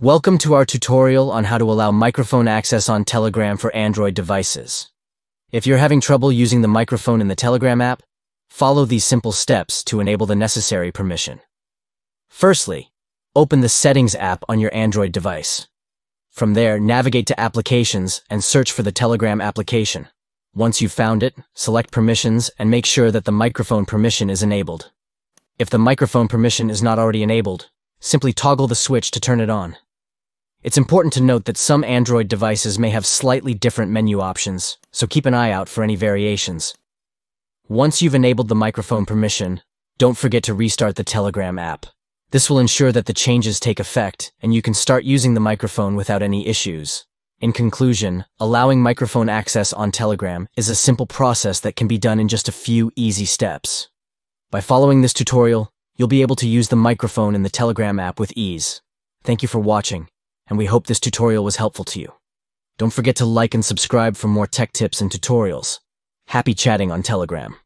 Welcome to our tutorial on how to allow microphone access on Telegram for Android devices. If you're having trouble using the microphone in the Telegram app, follow these simple steps to enable the necessary permission. Firstly, open the Settings app on your Android device. From there, navigate to Applications and search for the Telegram application. Once you've found it, select Permissions and make sure that the microphone permission is enabled. If the microphone permission is not already enabled, simply toggle the switch to turn it on. It's important to note that some Android devices may have slightly different menu options, so keep an eye out for any variations. Once you've enabled the microphone permission, don't forget to restart the Telegram app. This will ensure that the changes take effect and you can start using the microphone without any issues. In conclusion, allowing microphone access on Telegram is a simple process that can be done in just a few easy steps. By following this tutorial, you'll be able to use the microphone in the Telegram app with ease. Thank you for watching and we hope this tutorial was helpful to you. Don't forget to like and subscribe for more tech tips and tutorials. Happy chatting on Telegram.